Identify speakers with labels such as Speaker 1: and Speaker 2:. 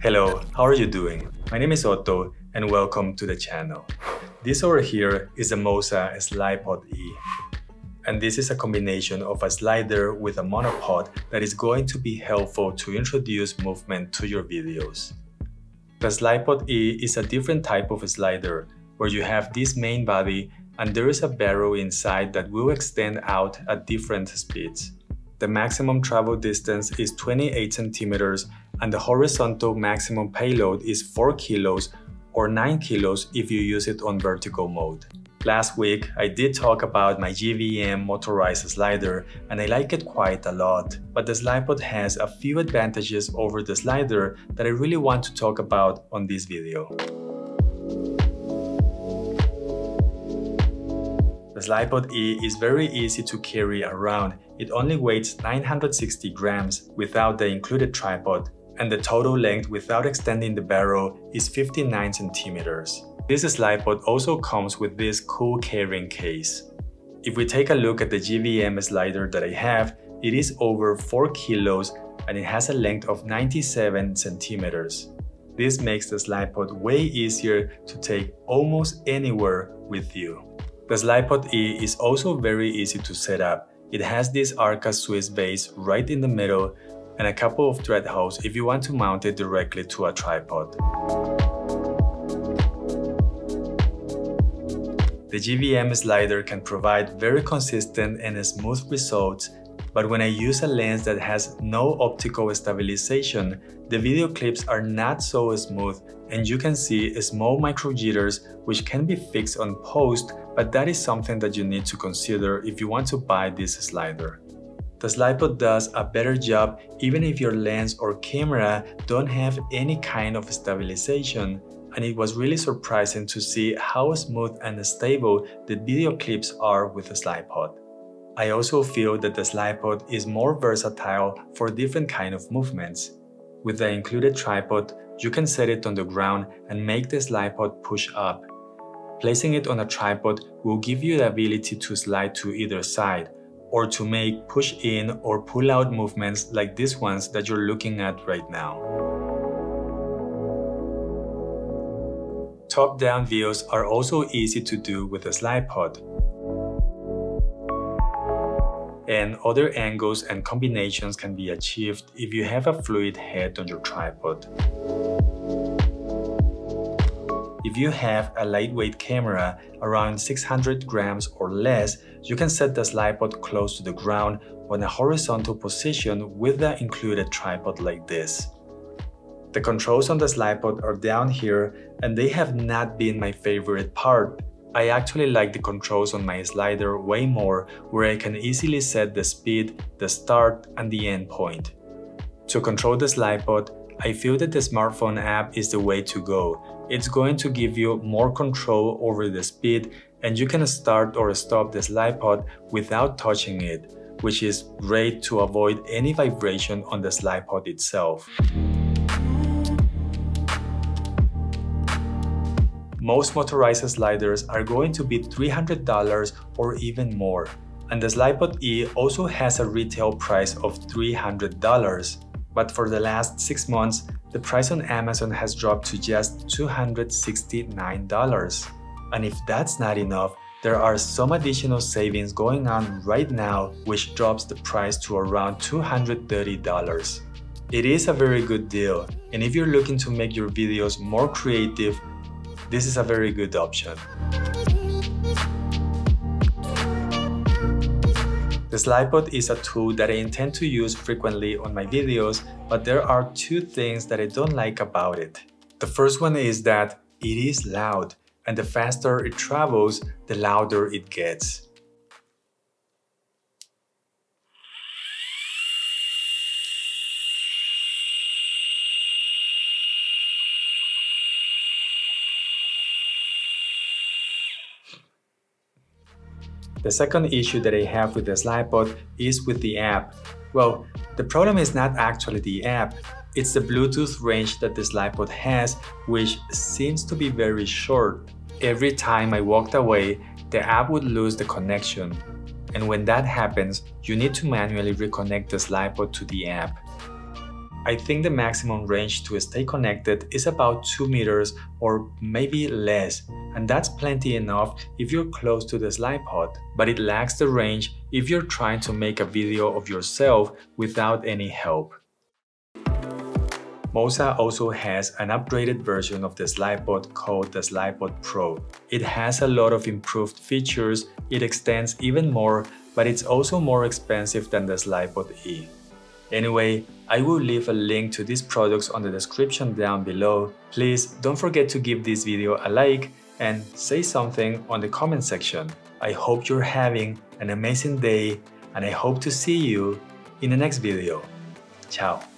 Speaker 1: Hello, how are you doing? My name is Otto and welcome to the channel. This over here is a Moza Slypod E. And this is a combination of a slider with a monopod that is going to be helpful to introduce movement to your videos. The Slypod E is a different type of slider where you have this main body and there is a barrel inside that will extend out at different speeds. The maximum travel distance is 28 centimeters and the horizontal maximum payload is 4 kilos or 9 kilos if you use it on vertical mode. Last week, I did talk about my GVM motorized slider and I like it quite a lot, but the Slypod has a few advantages over the slider that I really want to talk about on this video. The Slypod E is very easy to carry around. It only weighs 960 grams without the included tripod, and the total length without extending the barrel is 59 centimeters. This Slypod also comes with this cool carrying case. If we take a look at the GVM slider that I have, it is over 4 kilos and it has a length of 97 centimeters. This makes the Slypod way easier to take almost anywhere with you. The Slypod E is also very easy to set up. It has this Arca Swiss base right in the middle and a couple of thread holes if you want to mount it directly to a tripod. The GVM slider can provide very consistent and smooth results, but when I use a lens that has no optical stabilization, the video clips are not so smooth and you can see small micro jitters which can be fixed on post, but that is something that you need to consider if you want to buy this slider. The Slypod does a better job even if your lens or camera don't have any kind of stabilization and it was really surprising to see how smooth and stable the video clips are with the Slypod. I also feel that the Slypod is more versatile for different kind of movements. With the included tripod, you can set it on the ground and make the Slypod push up. Placing it on a tripod will give you the ability to slide to either side, or to make push in or pull out movements like these ones that you're looking at right now. Top-down views are also easy to do with a Slypod. And other angles and combinations can be achieved if you have a fluid head on your tripod. If you have a lightweight camera around 600 grams or less, you can set the Slypod close to the ground on a horizontal position with the included tripod like this. The controls on the Slypod are down here and they have not been my favorite part. I actually like the controls on my slider way more where I can easily set the speed, the start and the end point. To control the Slypod, I feel that the smartphone app is the way to go. It's going to give you more control over the speed and you can start or stop the Slypod without touching it, which is great to avoid any vibration on the Slypod itself. Most motorized sliders are going to be $300 or even more, and the Slypod E also has a retail price of $300. But for the last 6 months, the price on Amazon has dropped to just $269. And if that's not enough, there are some additional savings going on right now which drops the price to around $230. It is a very good deal, and if you're looking to make your videos more creative, this is a very good option. The Slypod is a tool that I intend to use frequently on my videos, but there are two things that I don't like about it. The first one is that it is loud, and the faster it travels, the louder it gets. The second issue that I have with the Slypod is with the app. Well, the problem is not actually the app, it's the Bluetooth range that the Slypod has, which seems to be very short. Every time I walked away, the app would lose the connection. And when that happens, you need to manually reconnect the Slypod to the app. I think the maximum range to stay connected is about 2 meters or maybe less, and that's plenty enough if you're close to the Slypod, but it lacks the range if you're trying to make a video of yourself without any help. Moza also has an upgraded version of the Slypod called the Slypod Pro. It has a lot of improved features, it extends even more, but it's also more expensive than the Slypod E. Anyway, I will leave a link to these products on the description down below. Please don't forget to give this video a like and say something on the comment section. I hope you're having an amazing day and I hope to see you in the next video. Ciao!